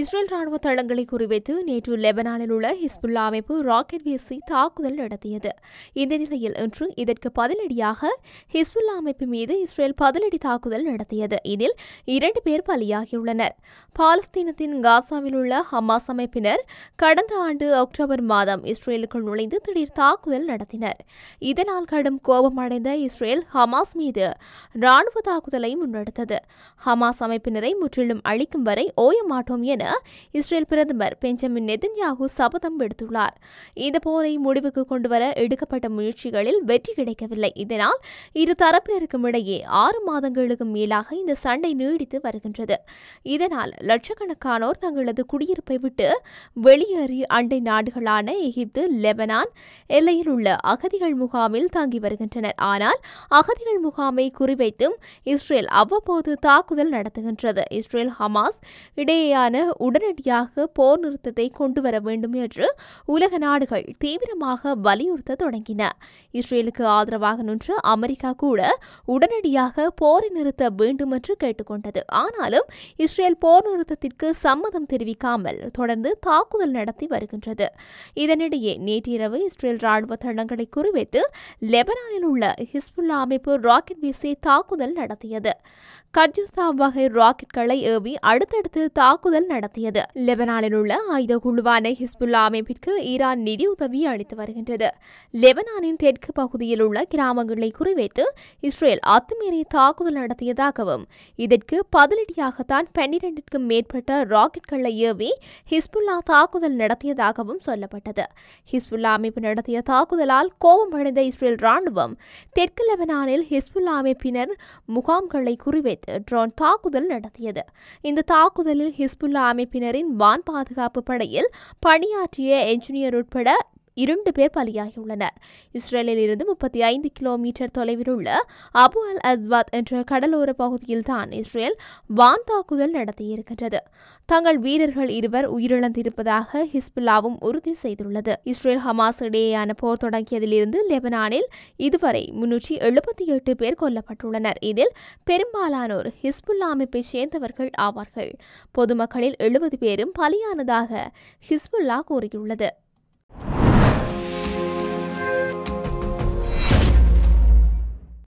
Israel ராணுவ தளங்களை குறிவைத்து நேற்று லெபனானில் உள்ள ஹிஸ்புல்லா அமைப்பு ராக்கெட் வீசி தாக்குதல் நடத்தியது. இந்த நிலையில் இன்று இதற்கு பதிலடியாக ஹிஸ்புல்லா அமைப்பு மீது இஸ்ரேல் பதிலடி தாக்குதல் நடத்தியது. இதில் இரண்டு பேர் பலியாகியுள்ளனர். பாலஸ்தீனத்தின் காசாவில் உள்ள ஹமாஸ் அமைப்பினர் கடந்த ஆண்டு அக்டோபர் மாதம் இஸ்ரேலுக்குள் நுழைந்து திடீர் தாக்குதல் நடத்தினர். இதனால் கடும் கோபமடைந்த இஸ்ரேல் ஹமாஸ் மீது ராணுவ தாக்குதலை முன்னெடுத்தது. ஹமாஸ் அமைப்பினரை முற்றிலும் அழிக்கும் வரை ஓய மாட்டோம் என என இஸ்ரேல் பிரதமர் பெஞ்சமின் நெதன்யாகு சபதம் விடுத்துள்ளார். இந்த போரை முடிவுக்கு கொண்டுவர எடுக்கப்பட்ட முயற்சிகளில் வெற்றி கிடைக்கவில்லை. இதனால் இரு தரப்பினருக்கும் இடையே ஆறு மாதங்களுக்கு மேலாக இந்த சண்டை நீடித்து வருகின்றது. இதனால் லட்சக்கணக்கானோர் தங்களது குடியிருப்பை விட்டு வெளியேறி அண்டை நாடுகளான எகிப்து லெபனான் எல்லையில் உள்ள அகதிகள் முகாமில் தங்கி வருகின்றனர். ஆனால் அகதிகள் முகாமை குறிவைத்தும் இஸ்ரேல் அவ்வப்போது தாக்குதல் நடத்துகின்றது. இஸ்ரேல் ஹமாஸ் இடையேயான உடனடியாக போர் நிறுத்தத்தை கொண்டு வர வேண்டும் என்று உலக நாடுகள் தீவிரமாக வலியுறுத்த தொடங்கின. இஸ்ரேலுக்கு ஆதரவாக நின்று அமெரிக்கா கூட உடனடியாக போரை நிறுத்த வேண்டும் என்று கேட்டுக்கொண்டது. ஆனாலும் இஸ்ரேல் போர் நிறுத்தத்திற்கு சம்மதம் தெரிவிக்காமல் தொடர்ந்து தாக்குதல் நடத்தி வருகின்றது. இதனிடையே நேற்றிரவு இஸ்ரேல் ராணுவ தளங்களை குறிவைத்து லெபனானில் உள்ள ஹிஸ்புல்லா அமைப்பு ராக்கெட் வீசி தாக்குதல் நடத்தியது. கர்ஜூஸ்தா வகை ராக்கெட்களை ஏவி அடுத்தடுத்து தாக்குதல் நடத்தியது லெபனானில் உள்ள ஆயுத குழுவான ஹிஸ்புல்லா அமைப்பிற்கு ஈரான் நிதியுதவி அளித்து வருகின்றது. லெபனானின் தெற்கு பகுதியில் உள்ள கிராமங்களை குறிவைத்து இஸ்ரேல் அத்துமீறி தாக்குதல் நடத்தியதாகவும் இதற்கு பதிலடியாகத்தான் பன்னிரண்டிற்கும் மேற்பட்ட ராக்கெட்களை ஏவி ஹிஸ்புல்லா தாக்குதல் நடத்தியதாகவும் சொல்லப்பட்டது. ஹிஸ்புல்லா அமைப்பு நடத்திய தாக்குதலால் கோபமடைந்த இஸ்ரேல் ராணுவம் தெற்கு லெபனானில் ஹிஸ்புல்லா அமைப்பினர் முகாம்களை குறிவைத்து ட்ரோன் தாக்குதல் நடத்தியது. இந்த தாக்குதலில் ஹிஸ்புல்லா அமைப்பினரின் வான் பாதுகாப்பு படையில் பணியாற்றிய என்ஜினியர் உட்பட இரண்டு பேர் பலியாகியுள்ளனர். இஸ்ரேலில் இருந்து முப்பத்தி ஐந்து கிலோமீட்டர் தொலைவில் உள்ள அபு அல் அஸ்வாத் என்ற கடலோர பகுதியில் தான் இஸ்ரேல் வான் தாக்குதல் நடத்தியிருக்கின்றது. தங்கள் வீரர்கள் இருவர் உயிரிழந்திருப்பதாக ஹிஸ்புல்லாவும் உறுதி செய்துள்ளது. இஸ்ரேல் ஹமாஸ் இடையேயான போர் தொடங்கியதிலிருந்து லெபனானில் இதுவரை முன்னூற்றி எழுபத்தி எட்டு பேர் கொல்லப்பட்டுள்ளனர். இதில் பெரும்பாலானோர் ஹிஸ்புல்லா அமைப்பை சேர்ந்தவர்கள் ஆவார்கள். பொதுமக்களில் எழுபது பேரும் பலியானதாக ஹிஸ்புல்லா கூறியுள்ளது.